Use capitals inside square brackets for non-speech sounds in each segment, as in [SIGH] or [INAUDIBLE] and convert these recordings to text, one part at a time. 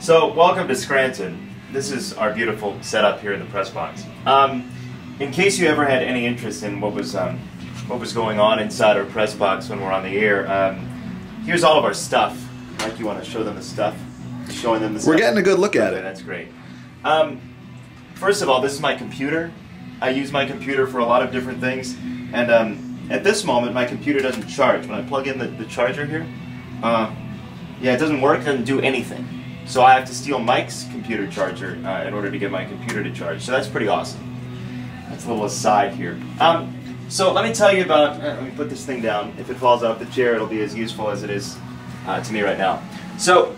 So, welcome to Scranton. This is our beautiful setup here in the press box. Um, in case you ever had any interest in what was um, what was going on inside our press box when we're on the air, um, here's all of our stuff. Mike, you want to show them the stuff? Showing them the stuff. We're getting a good look at Okay, it. That's great. Um, first of all, this is my computer. I use my computer for a lot of different things, and um, at this moment, my computer doesn't charge. When I plug in the, the charger here, uh, yeah, it doesn't work. It doesn't do anything. So I have to steal Mike's computer charger uh, in order to get my computer to charge. So that's pretty awesome. That's a little aside here. Um, so let me tell you about. Uh, let me put this thing down. If it falls off the chair, it'll be as useful as it is uh, to me right now. So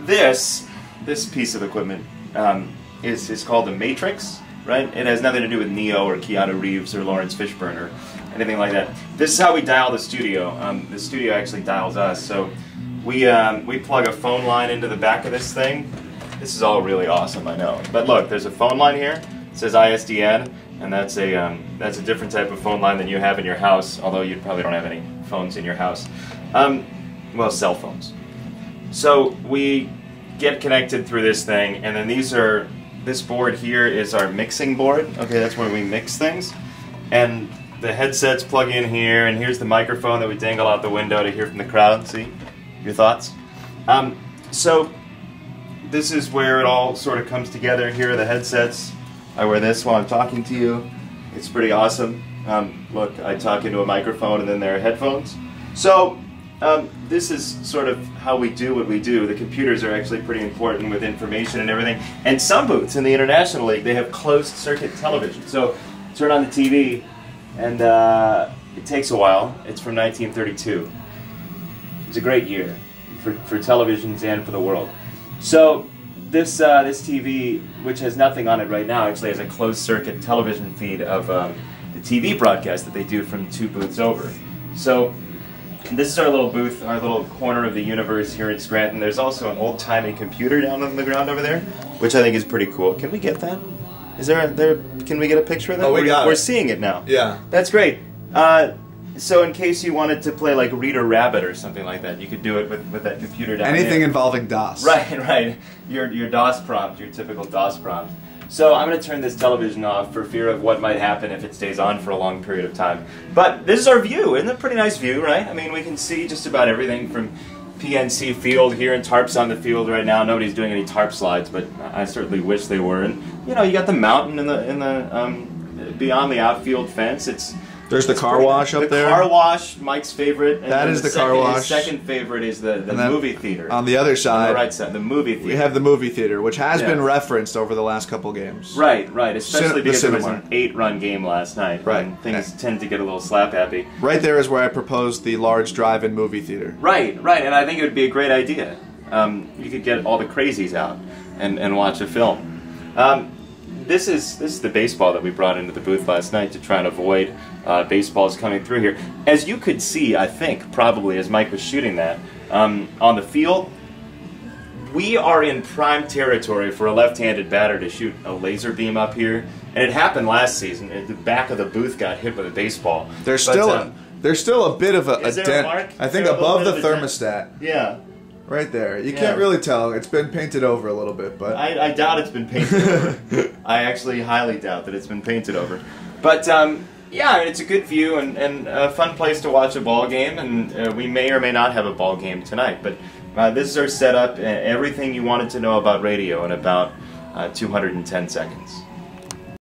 this this piece of equipment um, is is called the Matrix, right? It has nothing to do with Neo or Keanu Reeves or Laurence Fishburne or anything like that. This is how we dial the studio. Um, the studio actually dials us. So we um, we plug a phone line into the back of this thing. This is all really awesome, I know. But look, there's a phone line here. It says ISDN, and that's a um, that's a different type of phone line than you have in your house. Although you probably don't have any phones in your house. Um, well, cell phones. So we get connected through this thing, and then these are this board here is our mixing board. Okay, that's where we mix things, and the headsets plug in here, and here's the microphone that we dangle out the window to hear from the crowd. See, your thoughts? Um, so this is where it all sort of comes together. Here are the headsets. I wear this while I'm talking to you. It's pretty awesome. Um, look, I talk into a microphone, and then there are headphones. So um, this is sort of how we do what we do. The computers are actually pretty important with information and everything. And some booths in the International League, they have closed circuit television. So turn on the TV, and uh, it takes a while. It's from 1932. It's a great year for, for televisions and for the world. So this uh, this TV, which has nothing on it right now, actually has a closed circuit television feed of um, the TV broadcast that they do from two booths over. So this is our little booth, our little corner of the universe here in Scranton. There's also an old-timey computer down on the ground over there, which I think is pretty cool. Can we get that? Is there a, there? Can we get a picture of that? Oh, we we're, got We're it. seeing it now. Yeah. That's great. Uh, so in case you wanted to play like Reader Rabbit or something like that, you could do it with, with that computer down Anything there. involving DOS. Right, [LAUGHS] right. Your your DOS prompt, your typical DOS prompt. So I'm going to turn this television off for fear of what might happen if it stays on for a long period of time. But this is our view. Isn't it a pretty nice view, right? I mean, we can see just about everything from PNC Field here, and tarps on the field right now. Nobody's doing any tarp slides, but I certainly wish they were. And you know, you got the mountain in the in the um, beyond the outfield fence. It's There's the car wash up the there. car wash, Mike's favorite. And That then the car second- wash. His second favorite is the, the And movie theater. On the other side, On the right side, the movie theater. we have the movie theater, which has Yeah. been referenced over the last couple games. Right, right. Especially Cin- the because it was an eight-run game last night. Right. And things tend to get a little slap happy. Right there is where I proposed the large drive-in movie theater. Right, right. And I think it would be a great idea. Um, you could get all the crazies out and, and watch a film. Um, this is this is the baseball that we brought into the booth last night to try and avoid uh, baseballs coming through here. As you could see, I think probably as Mike was shooting that um, on the field, we are in prime territory for a left-handed batter to shoot a laser beam up here, and it happened last season. The back of the booth got hit with a baseball. There's But, still um, a, there's still a bit of a, a Is there a dent. mark? I think there a little above the thermostat, yeah. Right there. You Yeah. can't really tell. It's been painted over a little bit, but I, I doubt it's been painted over. [LAUGHS] I actually highly doubt that it's been painted over. But um, yeah, it's a good view and, and a fun place to watch a ball game. And uh, we may or may not have a ball game tonight. But uh, this is our setup. uh, Everything you wanted to know about radio in about uh, 210 seconds.